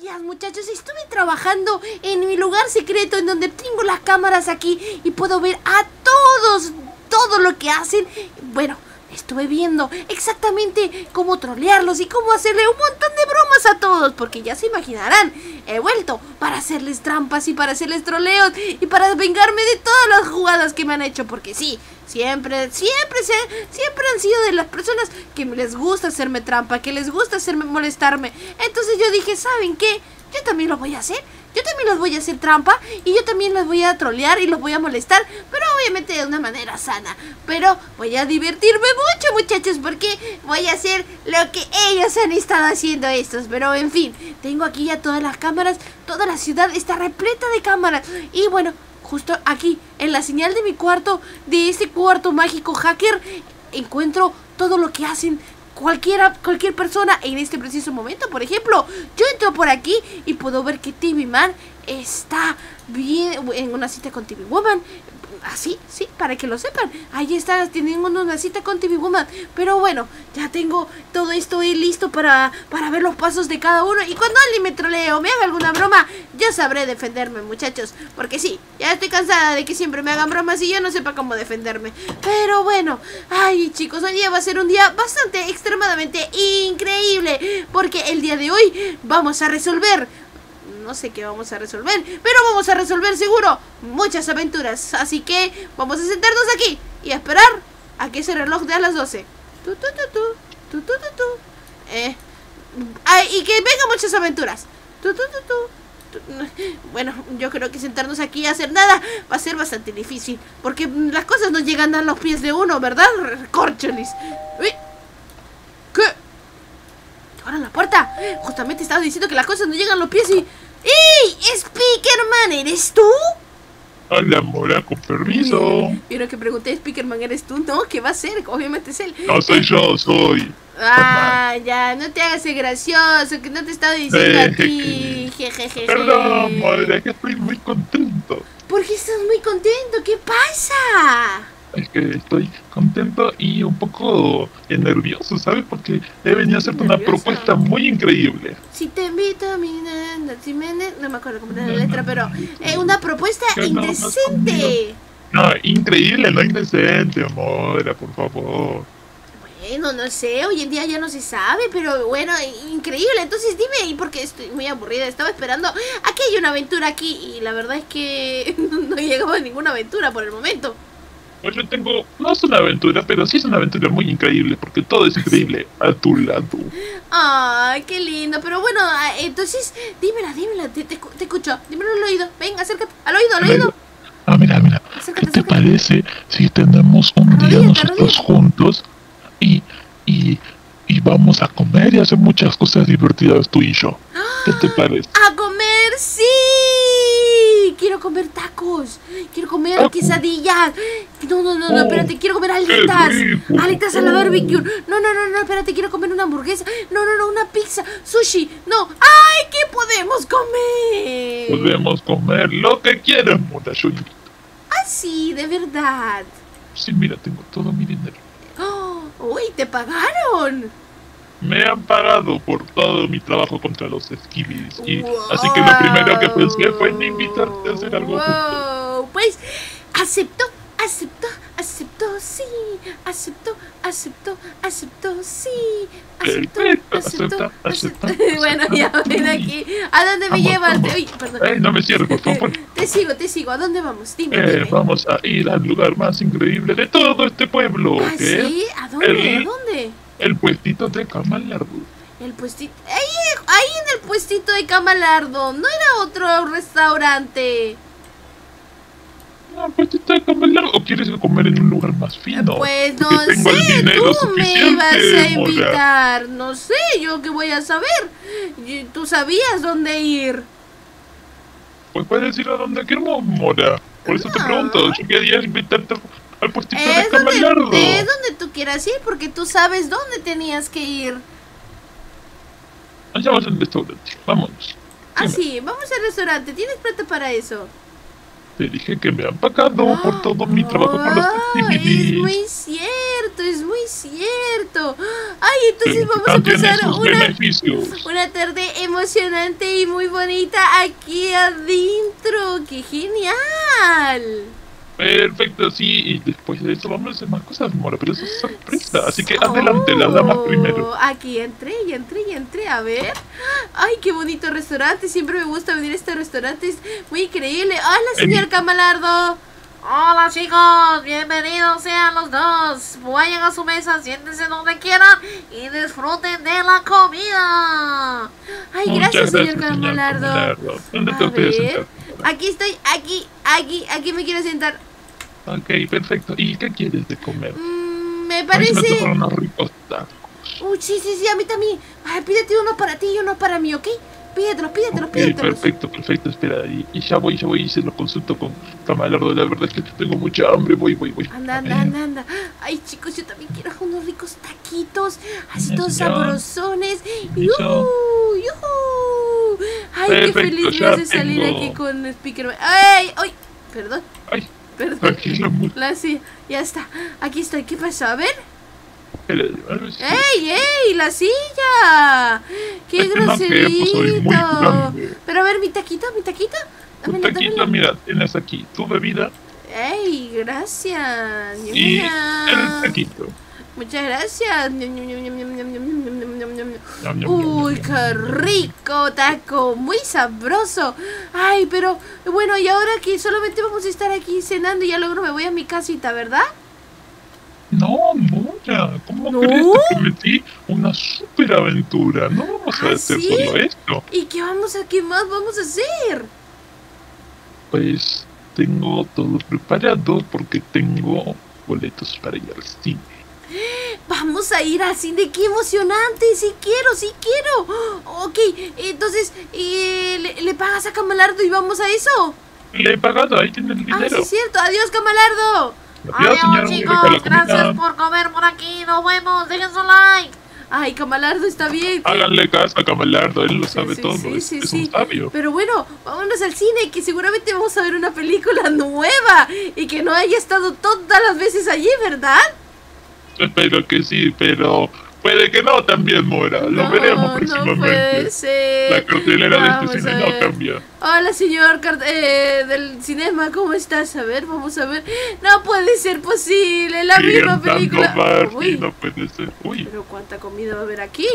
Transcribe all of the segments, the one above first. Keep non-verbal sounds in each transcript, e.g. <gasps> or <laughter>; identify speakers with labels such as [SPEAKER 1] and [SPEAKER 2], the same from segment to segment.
[SPEAKER 1] días, muchachos. Estuve trabajando en mi lugar secreto en donde tengo las cámaras aquí y puedo ver a todos, todo lo que hacen. Bueno, estuve viendo exactamente cómo trolearlos y cómo hacerle un montón de bromas a todos, porque ya se imaginarán, he vuelto para hacerles trampas y para hacerles troleos y para vengarme de todas las jugadas que me han hecho, porque sí, siempre, siempre, siempre han sido de las personas que les gusta hacerme trampa, que les gusta hacerme molestarme. Entonces yo dije, ¿saben qué? Yo también lo voy a hacer. Yo también los voy a hacer trampa y yo también los voy a trolear y los voy a molestar, pero obviamente de una manera sana. Pero voy a divertirme mucho, muchachos, porque voy a hacer lo que ellos han estado haciendo estos. Pero en fin, tengo aquí ya todas las cámaras, toda la ciudad está repleta de cámaras. Y bueno, justo aquí, en la señal de mi cuarto, de este cuarto mágico hacker, encuentro todo lo que hacen cualquiera, cualquier persona en este preciso momento. Por ejemplo, yo entro por aquí y puedo ver que TV Man está en una cita con TV Woman. Así, sí, para que lo sepan. Ahí está teniendo una cita con TV Woman. Pero bueno, ya tengo todo esto listo para, para ver los pasos de cada uno. Y cuando alguien me trolee o me haga alguna broma, yo sabré defenderme, muchachos. Porque sí, ya estoy cansada de que siempre me hagan bromas y yo no sepa cómo defenderme. Pero bueno, ay chicos, hoy día va a ser un día bastante, extremadamente increíble. Porque el día de hoy vamos a resolver no sé qué vamos a resolver, pero vamos a resolver seguro muchas aventuras. Así que vamos a sentarnos aquí y a esperar a que ese reloj dé a las 12. Tu, tu, tu, tu, eh, y que vengan muchas aventuras. Bueno, yo creo que sentarnos aquí y hacer nada va a ser bastante difícil. Porque las cosas no llegan a los pies de uno, ¿verdad? Corcholis. ¿Qué? Ahora la puerta. Justamente estaba diciendo que las cosas no llegan a los pies y... ¡Ey! ¡Speakerman! ¿Eres tú?
[SPEAKER 2] Hola, Mora, con permiso.
[SPEAKER 1] Quiero que pregunté, Speakerman, ¿eres tú? No, ¿qué va a ser? Obviamente es él.
[SPEAKER 2] No soy yo, soy.
[SPEAKER 1] Ah, ya, no te hagas gracioso, que no te estaba diciendo a ti. <laughs> Jejeje.
[SPEAKER 2] Perdón, Mora, que estoy muy contento.
[SPEAKER 1] ¿Por qué estás muy contento? ¿Qué pasa?
[SPEAKER 2] Que estoy contento y un poco nervioso, ¿sabes? Porque he venido a hacerte una propuesta muy increíble.
[SPEAKER 1] Si te invito a mi si me, no me acuerdo cómo era la letra, pero es una propuesta indecente.
[SPEAKER 2] No, increíble, no indecente, amor, por favor.
[SPEAKER 1] Bueno, no sé, hoy en día ya no se sabe, pero bueno, increíble. Entonces dime, porque estoy muy aburrida. Estaba esperando. Aquí hay una aventura aquí y la verdad es que <laughs> no llegaba a ninguna aventura por el momento.
[SPEAKER 2] Yo tengo, no es una aventura, pero sí es una aventura muy increíble, porque todo es increíble a tu lado.
[SPEAKER 1] Ay, qué lindo, pero bueno, ah, entonces, dímela, dímela, te, te, escucho, dímelo al oído, venga, acércate, al oído, al oído.
[SPEAKER 2] Ah, mira, mira, ¿qué te parece si tenemos un día nosotros juntos y, y, y vamos a comer y hacer muchas cosas divertidas tú y yo? ¿Qué te <gasps> parece?
[SPEAKER 1] ¡A comer, sí! Quiero comer tacos, quiero comer quesadillas. No, no, no, no, espérate, quiero comer alitas. Alitas a la barbecue. No, no, no, no, espérate, quiero comer una hamburguesa. No, no, no, una pizza, sushi. No. ¡Ay, qué podemos comer!
[SPEAKER 2] Podemos comer lo que quieras, mona,
[SPEAKER 1] Ah, sí, de verdad.
[SPEAKER 2] Sí, mira, tengo todo mi dinero.
[SPEAKER 1] Oh, uy, ¿te pagaron?
[SPEAKER 2] Me han pagado por todo mi trabajo contra los esquivis. Y así que lo primero que pensé fue en invitarte a hacer algo
[SPEAKER 1] wow. Pues aceptó, aceptó, aceptó, sí, aceptó, aceptó, aceptó, sí, aceptó, aceptó, aceptó. bueno, ya ven aquí. ¿A dónde me llevas? Uy,
[SPEAKER 2] perdón. Eh, no me cierres, por <laughs> favor.
[SPEAKER 1] Te sigo, te sigo. ¿A dónde vamos? Dime,
[SPEAKER 2] eh, Vamos a ir al lugar más increíble de todo este pueblo.
[SPEAKER 1] ¿Ah, sí? ¿A dónde? ¿A dónde?
[SPEAKER 2] El puestito de Camalardo.
[SPEAKER 1] El puestito. Ahí, ahí en el puestito de Camalardo. No era otro restaurante.
[SPEAKER 2] No, puestito de Camalardo. ¿O quieres comer en un lugar más fino?
[SPEAKER 1] Pues no sé. Tú me ibas a invitar. No sé, yo qué voy a saber. Tú sabías dónde ir.
[SPEAKER 2] Pues puedes ir a donde queramos, Mora. Por eso te pregunto. Yo quería invitarte al puestito de Camalardo.
[SPEAKER 1] Es donde tú quieras ir, porque tú sabes dónde tenías que ir.
[SPEAKER 2] Allá vamos al restaurante, vámonos.
[SPEAKER 1] Ah, sí, vamos al restaurante. ¿Tienes plata para eso?
[SPEAKER 2] Te dije que me han pagado por todo mi trabajo con los
[SPEAKER 1] activities. Es muy cierto, es muy cierto. Ay, entonces vamos a pasar una, una tarde emocionante y muy bonita aquí adentro. ¡Qué genial!
[SPEAKER 2] Perfecto, sí, y después de eso vamos a hacer más cosas, Mora, pero eso es sorpresa. Así que adelante, la dama primero.
[SPEAKER 1] Aquí entré, y entré, y entré, a ver. Ay, qué bonito restaurante, siempre me gusta venir a este restaurante, es muy increíble. Hola, señor Camalardo. Hola chicos, bienvenidos sean los dos. Vayan a su mesa, siéntense donde quieran y disfruten de la comida. Ay, gracias, señor Camalardo. A ver, aquí estoy, aquí, aquí, aquí me quiero sentar.
[SPEAKER 2] Ok, perfecto. ¿Y qué quieres de comer?
[SPEAKER 1] Mm, me parece...
[SPEAKER 2] unos ricos tacos.
[SPEAKER 1] Uy, sí, sí, sí, a mí también. Ay, pídete uno para ti y uno para mí, ¿ok? Pídetelos, pídetelos, okay, pídetelos.
[SPEAKER 2] Perfecto, perfecto, espera. Y, y, ya voy, ya voy y se lo consulto con Camalardo. La verdad es que tengo mucha hambre. Voy, voy, voy.
[SPEAKER 1] Anda, anda, anda, anda. Ay, chicos, yo también quiero unos ricos taquitos. Así todos sabrosones. ¡Yuhu! ¡Yuhu! Ay,
[SPEAKER 2] perfecto,
[SPEAKER 1] qué feliz me hace salir aquí con Speaker. ¡Ay! ¡Ay! Perdón.
[SPEAKER 2] Ay.
[SPEAKER 1] Perdón. La, sí, ya está. Aquí estoy. ¿Qué pasó? A ver. ¡Ey, ey! ¡La silla! ¡Qué groserito! Pero a ver, mi taquito, mi taquito.
[SPEAKER 2] Tu taquito, mira, tienes aquí tu bebida.
[SPEAKER 1] ¡Ey! Gracias.
[SPEAKER 2] Y el taquito.
[SPEAKER 1] Muchas gracias. Uy, qué rico taco, muy sabroso. Ay, pero bueno, y ahora que solamente vamos a estar aquí cenando y ya luego me voy a mi casita, ¿verdad?
[SPEAKER 2] No, Moya, ¿cómo ¿No? crees? Te prometí una super aventura. No vamos a ¿Ah, hacer solo esto.
[SPEAKER 1] ¿Y qué vamos a qué más vamos a hacer?
[SPEAKER 2] Pues tengo todo preparado porque tengo boletos para ir al cine.
[SPEAKER 1] Vamos a ir al cine, qué emocionante, sí quiero, sí quiero. <gasps> Ok, entonces, eh, ¿le, pagas a Camalardo y vamos a eso?
[SPEAKER 2] Le he pagado, ahí tiene el dinero.
[SPEAKER 1] Ah, sí es cierto, adiós Camalardo. Adiós, chicos, gracias por comer por aquí, nos vemos, dejen su like. Ay, Camalardo está bien.
[SPEAKER 2] Háganle caso a Camalardo, él lo sabe todo. Sí, sí, es, un sabio.
[SPEAKER 1] Pero bueno, vámonos al cine, que seguramente vamos a ver una película <laughs> nueva y que no haya estado todas las veces allí, ¿verdad? <laughs>
[SPEAKER 2] Espero que sí, pero Puede que no también muera, lo veremos próximamente. No
[SPEAKER 1] ser.
[SPEAKER 2] La cartelera de este cine no cambia.
[SPEAKER 1] Hola señor eh, del cinema, ¿cómo estás? A ver, vamos a ver. No puede ser posible, la misma película.
[SPEAKER 2] Uy, no puede ser. Uy.
[SPEAKER 1] Pero cuánta comida va a haber aquí.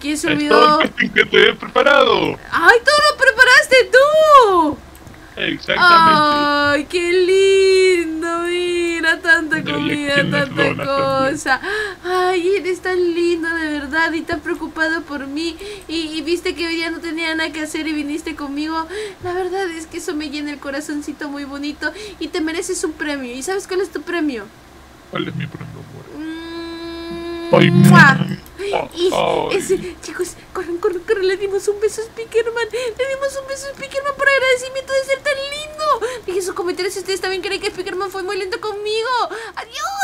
[SPEAKER 1] ¿Quién se olvidó?
[SPEAKER 2] que te he preparado.
[SPEAKER 1] ¡Ay, tú lo preparaste tú!
[SPEAKER 2] Exactamente.
[SPEAKER 1] ¡Ay, qué lindo! Mira, tanta comida, tanta cosa. Ay, eres tan lindo de verdad y tan preocupado por mí. Y, viste que hoy día no tenía nada que hacer y viniste conmigo. La verdad es que eso me llena el corazoncito muy bonito y te mereces un premio. ¿Y sabes cuál es tu premio?
[SPEAKER 2] ¿Cuál es mi premio,
[SPEAKER 1] amor? Ay, y ese, chicos, corren, corren, corren, le dimos un beso a Speakerman, le dimos un beso a Speakerman por agradecimiento de ser tan lindo. Dejen sus comentarios si ustedes también creen que Speakerman fue muy lindo conmigo. Adiós.